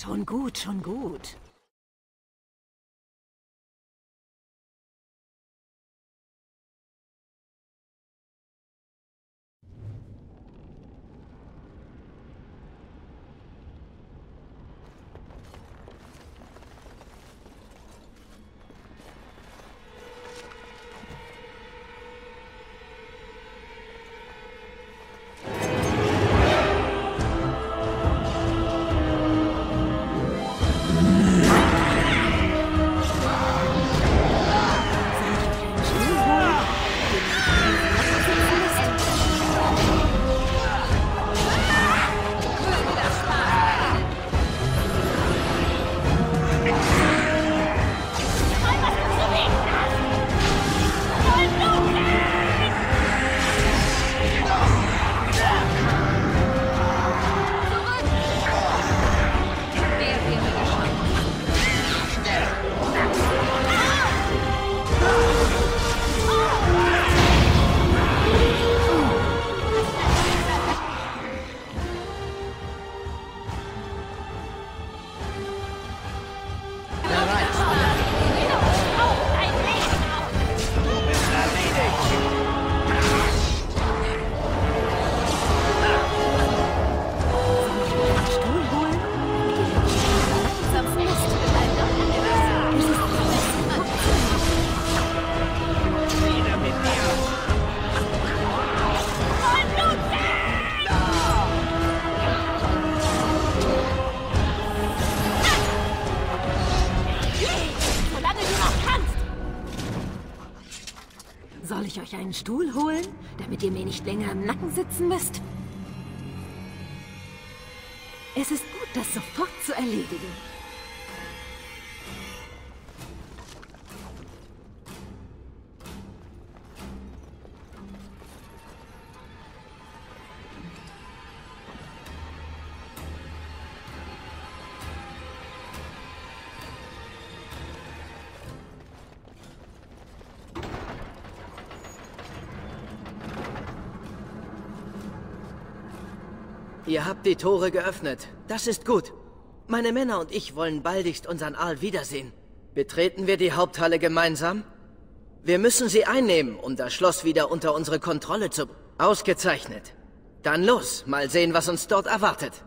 Schon gut, schon gut. Stuhl holen, damit ihr mir nicht länger im Nacken sitzen müsst? Es ist gut, das sofort zu erledigen. Ihr habt die Tore geöffnet. Das ist gut. Meine Männer und ich wollen baldigst unseren Aal wiedersehen. Betreten wir die Haupthalle gemeinsam? Wir müssen sie einnehmen, um das Schloss wieder unter unsere Kontrolle zu... Ausgezeichnet. Dann los, mal sehen, was uns dort erwartet.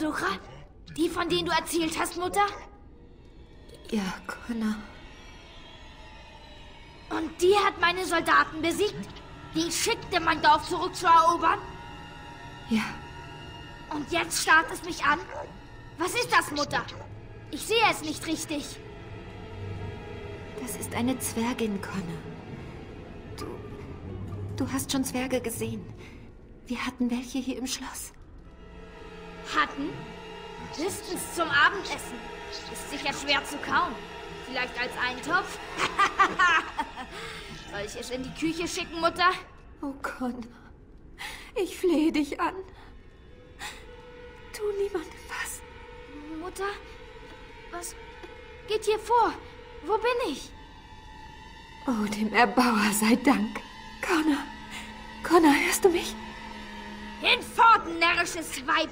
Besucher? Die, von denen du erzählt hast, Mutter? Ja, Connor. Und die hat meine Soldaten besiegt? Die schickte, mein Dorf zurückzuerobern? Ja, Und jetzt starrt es mich an? Was ist das, Mutter? Ich sehe es nicht richtig. das ist eine Zwergin, Connor. Du. Du hast schon Zwerge gesehen. Wir hatten welche hier im Schloss. Hatten? Höchstens zum Abendessen. Ist sicher schwer zu kauen. Vielleicht als Eintopf? Soll ich es in die Küche schicken, Mutter? Oh, Connor. Ich flehe dich an. Tu niemandem was. Mutter? Was geht hier vor? Wo bin ich? Oh, dem Erbauer sei Dank. Connor. Connor, hörst du mich? Hinfort, närrisches Weib!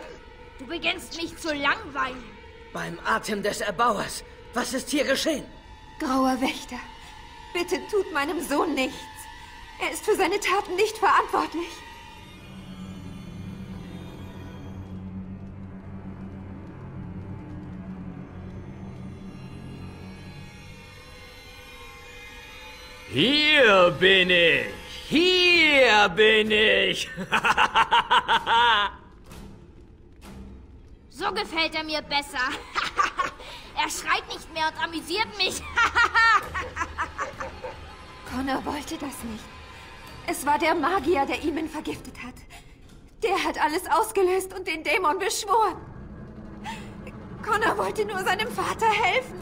Du beginnst mich zu langweilen. Beim Atem des Erbauers. Was ist hier geschehen? Grauer Wächter, bitte tut meinem Sohn nichts. Er ist für seine Taten nicht verantwortlich. Hier bin ich! Hier bin ich! So gefällt er mir besser. er schreit nicht mehr und amüsiert mich. Connor wollte das nicht. Es war der Magier, der ihn vergiftet hat. Der hat alles ausgelöst und den Dämon beschworen. Connor wollte nur seinem Vater helfen.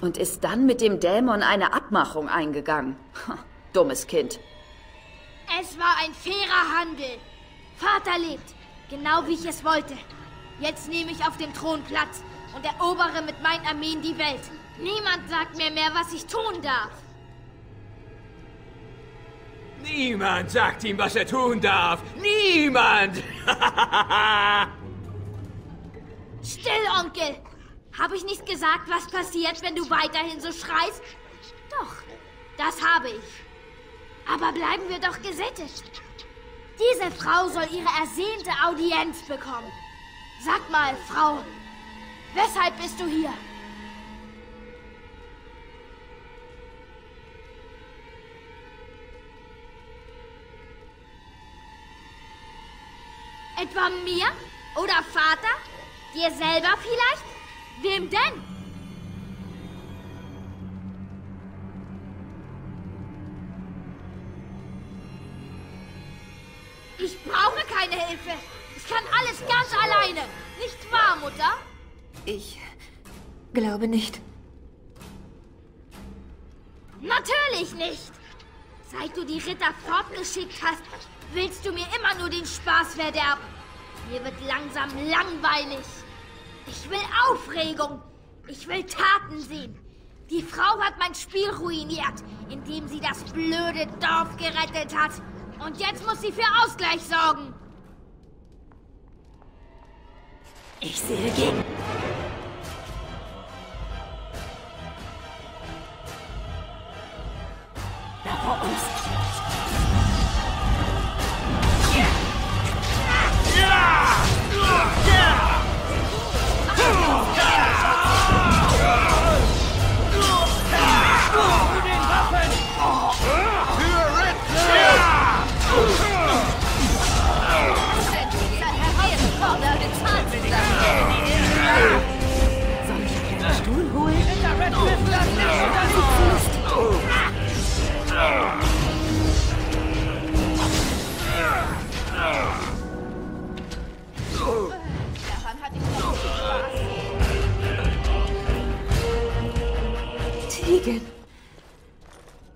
Und ist dann mit dem Dämon eine Abmachung eingegangen. Dummes Kind. Es war ein fairer Handel. Vater lebt, genau wie ich es wollte. Jetzt nehme ich auf dem Thron Platz und erobere mit meinen Armeen die Welt. Niemand sagt mir mehr, was ich tun darf. Niemand sagt ihm, was er tun darf. Niemand! Still, Onkel! Habe ich nicht gesagt, was passiert, wenn du weiterhin so schreist? Doch, das habe ich. Aber bleiben wir doch gesättigt. Diese Frau soll ihre ersehnte Audienz bekommen. Sag mal, Frau, weshalb bist du hier? Etwa mir? Oder Vater? Dir selber vielleicht? Wem denn? Hilfe. Ich kann alles ganz alleine. Nicht wahr, Mutter? Ich glaube nicht. Natürlich nicht. Seit du die Ritter fortgeschickt hast, willst du mir immer nur den Spaß verderben. Mir wird langsam langweilig. Ich will Aufregung. Ich will Taten sehen. Die Frau hat mein Spiel ruiniert, indem sie das blöde Dorf gerettet hat. Und jetzt muss sie für Ausgleich sorgen. Ich sehe gegen.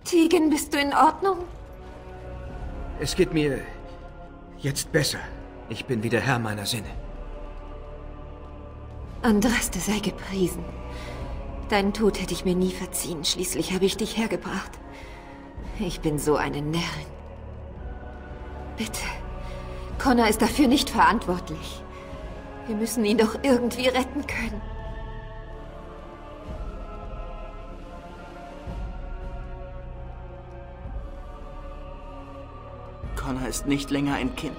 Tegan, bist du in Ordnung? Es geht mir jetzt besser. Ich bin wieder Herr meiner Sinne. Andraste sei gepriesen. Deinen Tod hätte ich mir nie verziehen. Schließlich habe ich dich hergebracht. Ich bin so eine Närrin. Bitte. Connor ist dafür nicht verantwortlich. Wir müssen ihn doch irgendwie retten können. Connor ist nicht länger ein Kind,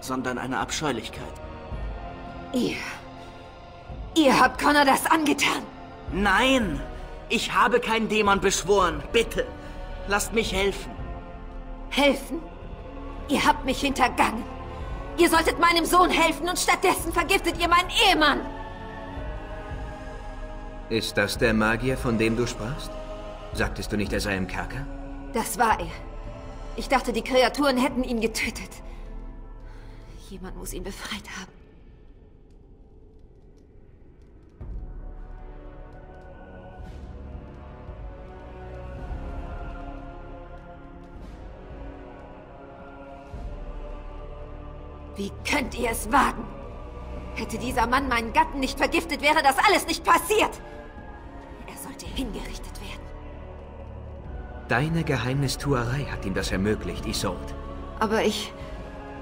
sondern eine Abscheulichkeit. Ihr. Ihr habt Connor das angetan. Nein! Ich habe keinen Dämon beschworen. Bitte, lasst mich helfen. Helfen? Ihr habt mich hintergangen. Ihr solltet meinem Sohn helfen und stattdessen vergiftet ihr meinen Ehemann. Ist das der Magier, von dem du sprachst? Sagtest du nicht, er sei im Kerker? Das war er. Ich dachte, die Kreaturen hätten ihn getötet. Jemand muss ihn befreit haben. Wie könnt ihr es wagen? Hätte dieser Mann meinen Gatten nicht vergiftet, wäre das alles nicht passiert. Deine Geheimnistuerei hat ihm das ermöglicht, Isolde. Aber ich...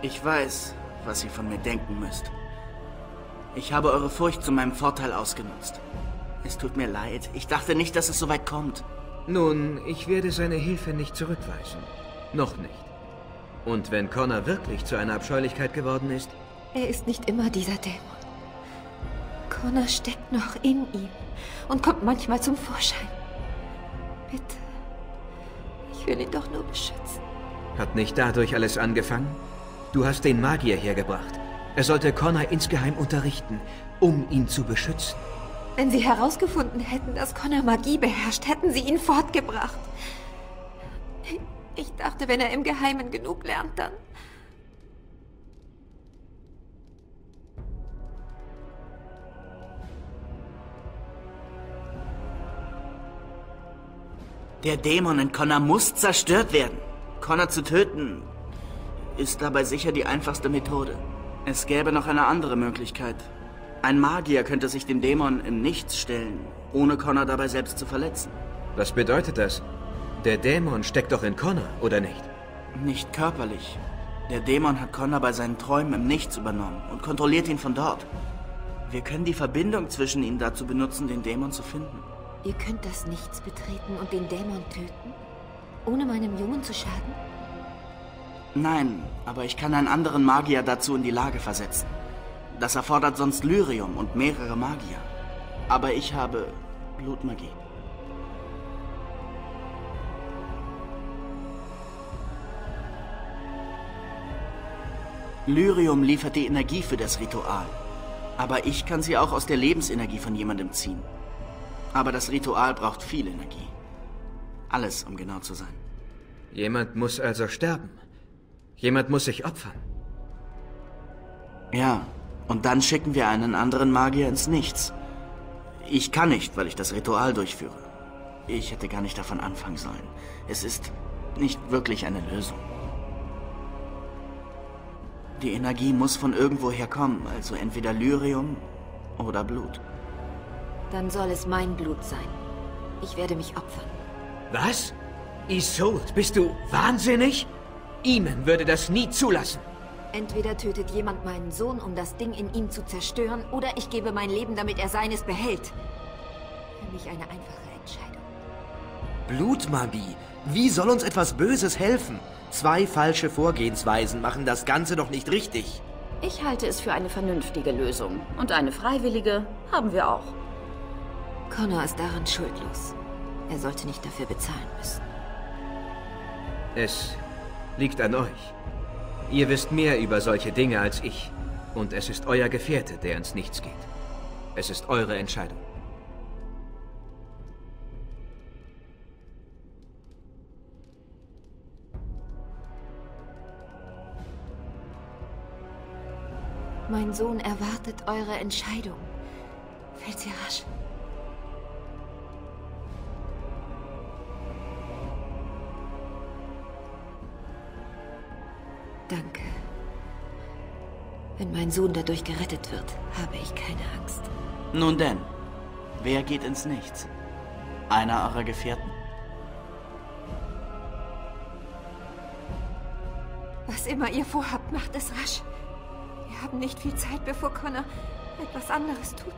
Ich weiß, was ihr von mir denken müsst. Ich habe eure Furcht zu meinem Vorteil ausgenutzt. Es tut mir leid. Ich dachte nicht, dass es so weit kommt. Nun, ich werde seine Hilfe nicht zurückweisen. Noch nicht. Und wenn Connor wirklich zu einer Abscheulichkeit geworden ist, Er ist nicht immer dieser Dämon. Connor steckt noch in ihm und kommt manchmal zum Vorschein. Bitte. Ich will ihn doch nur beschützen. hat nicht dadurch alles angefangen? Du hast den Magier hergebracht. Er sollte Connor insgeheim unterrichten, um ihn zu beschützen. Wenn sie herausgefunden hätten, dass Connor Magie beherrscht, hätten sie ihn fortgebracht. Ich dachte, wenn er im Geheimen genug lernt, dann... Der Dämon in Connor muss zerstört werden. Connor zu töten ist dabei sicher die einfachste Methode. Es gäbe noch eine andere Möglichkeit. Ein Magier könnte sich dem Dämon im Nichts stellen, ohne Connor dabei selbst zu verletzen. Was bedeutet das? Der Dämon steckt doch in Connor, oder nicht? Nicht körperlich. Der Dämon hat Connor bei seinen Träumen im Nichts übernommen und kontrolliert ihn von dort. Wir können die Verbindung zwischen ihnen dazu benutzen, den Dämon zu finden. Ihr könnt das Nichts betreten und den Dämon töten? Ohne meinem Jungen zu schaden? Nein, aber ich kann einen anderen Magier dazu in die Lage versetzen. Das erfordert sonst Lyrium und mehrere Magier. Aber ich habe Blutmagie. Lyrium liefert die Energie für das Ritual. Aber ich kann sie auch aus der Lebensenergie von jemandem ziehen. Aber das Ritual braucht viel Energie. Alles, um genau zu sein. Jemand muss also sterben. Jemand muss sich opfern. Ja, und dann schicken wir einen anderen Magier ins Nichts. Ich kann nicht, weil ich das Ritual durchführe. Ich hätte gar nicht davon anfangen sollen. Es ist nicht wirklich eine Lösung. Die Energie muss von irgendwoher kommen, also entweder Lyrium oder Blut. Dann soll es mein Blut sein. Ich werde mich opfern. Was? Isolde, bist du wahnsinnig? Eamon würde das nie zulassen. Entweder tötet jemand meinen Sohn, um das Ding in ihm zu zerstören, oder ich gebe mein Leben, damit er seines behält. Für mich eine einfache Entscheidung. Blutmagie. Wie soll uns etwas Böses helfen? Zwei falsche Vorgehensweisen machen das Ganze doch nicht richtig. Ich halte es für eine vernünftige Lösung. Und eine freiwillige haben wir auch. Connor ist daran schuldlos. Er sollte nicht dafür bezahlen müssen. Es liegt an euch. Ihr wisst mehr über solche Dinge als ich. Und es ist euer Gefährte, der ins Nichts geht. Es ist eure Entscheidung. Mein Sohn erwartet eure Entscheidung. Fällt sie rasch. Danke. Wenn mein Sohn dadurch gerettet wird, habe ich keine Angst. Nun denn, wer geht ins Nichts? Einer eurer Gefährten? Was immer ihr vorhabt, macht es rasch. Wir haben nicht viel Zeit, bevor Connor etwas anderes tut.